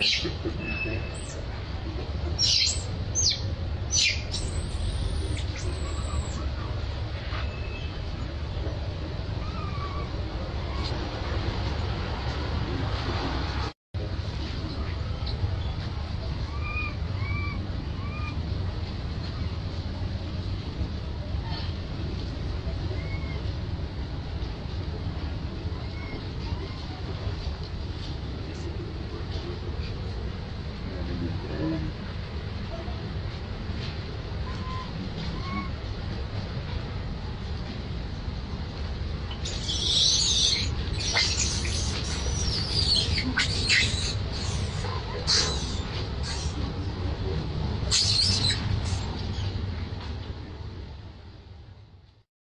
Спасибо.